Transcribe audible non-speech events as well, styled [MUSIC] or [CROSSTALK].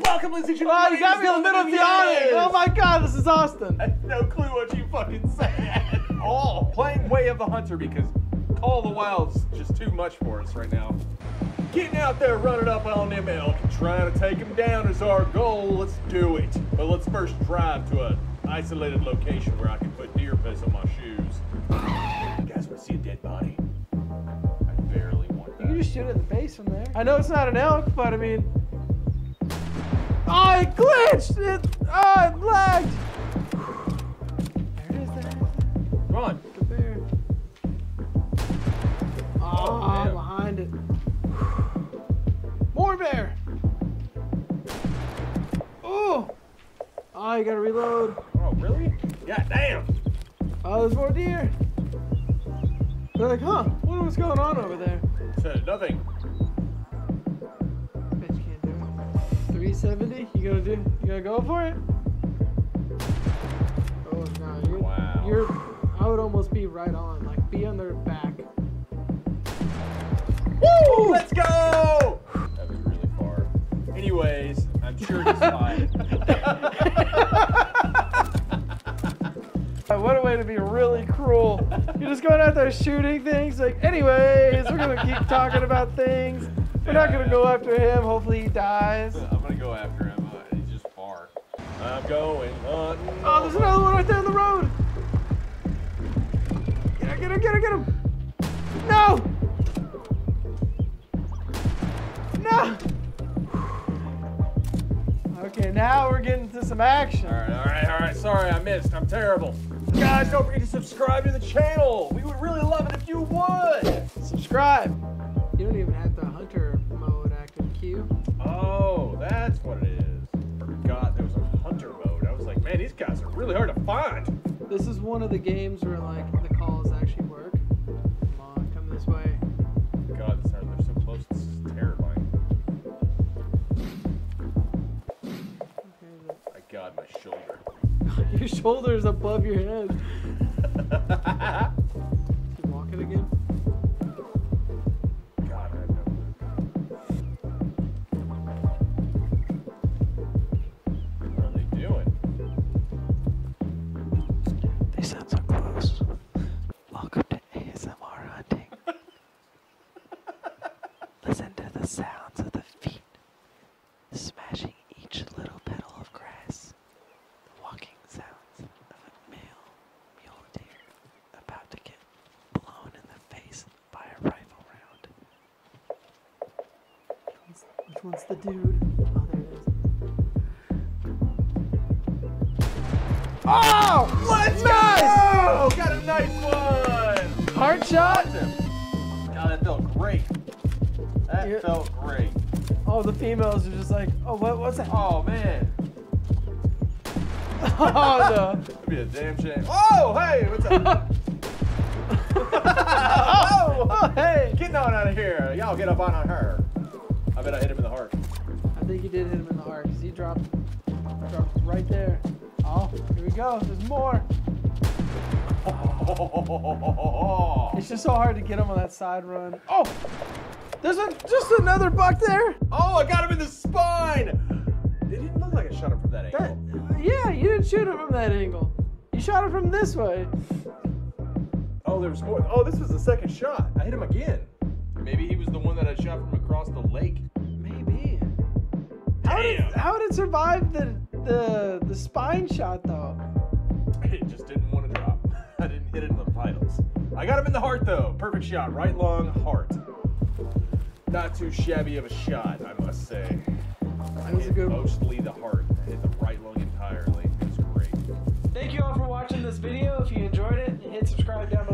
Welcome, ladies and Oh, you got me in the middle of the awning. Oh my god, this is Austin. I have no clue what you fucking said at [LAUGHS] all. Oh, playing Way of the Hunter because Call of the Wild's just too much for us right now. Getting out there, running up on them elk, trying to take them down is our goal. Let's do it. But let's first drive to an isolated location where I can put deer piss on my shoes. You guys want to see a dead body? I barely want You can just shoot it in the face from there. I know it's not an elk, but I mean. Oh, it glitched! It, oh, it lagged! There it is, there it is. The. Oh, ah, Oh, damn. behind it. More bear! Oh! Oh, you gotta reload. Oh, really? God damn. Oh, there's more deer. They're like, huh, wonder what's going on over there. Said nothing. 370? You gonna do? You gonna go for it? Oh no, you're, Wow. you're. I would almost be right on, like be on their back. Woo! Let's go! That was really far. Anyways, I'm sure he's [LAUGHS] fine. [LAUGHS] What a way to be really cruel. You're just going out there shooting things. Like, anyways, we're gonna keep talking about things. We're not gonna go after him. Hopefully he dies. I'm gonna go after him. Uh, he's just far. I'm going hunting. Oh, there's another one right there on the road. Get him, get him, get him, get him. No! No! Okay, now we're getting to some action. All right, all right, all right. Sorry, I missed. I'm terrible. Guys, don't forget to subscribe to the channel. We would really love it if you would. Subscribe. You don't even have the hunter mode active Q. Oh, that's what it is. Forgot there was a hunter mode. I was like, man, these guys are really hard to find. This is one of the games where like the calls actually work. Come on, come this way. God, these are, they're so close. This is terrifying. Okay, I got my shoulder. [LAUGHS] your shoulder's above your head. [LAUGHS] one's the dude? Oh, there it is. Oh! Let's nice! go! Got a nice one! Hard shot? God, that felt great. That Yeah. felt great. Oh, the females are just like, oh, what, what's that? Oh, man. [LAUGHS] Oh, no. That'd be a damn shame. Oh, hey, what's up? Oh, [LAUGHS] [LAUGHS] oh, hey. Getting on out of here. Y'all get up on her. I think you did hit him in the heart because he dropped, dropped right there. Oh, here we go. There's more. [LAUGHS] It's just so hard to get him on that side run. Oh, there's a, just another buck there. Oh, I got him in the spine. It didn't look like I shot him from that That, angle. yeah, you didn't shoot him from that angle. You shot him from this way. Oh, there was more. Oh, this was the second shot. I hit him again. Maybe he was the one that I shot from across the lake. Maybe. How did, how did it survive the, the the spine shot though? [LAUGHS] It just didn't want to drop. [LAUGHS] I didn't hit it in the vitals. I got him in the heart though. Perfect shot. Right lung, heart. Not too shabby of a shot, I must say. That was a good one. Mostly the heart. I hit the right lung entirely. It was great. Thank you all for watching this video. If you enjoyed it, hit subscribe down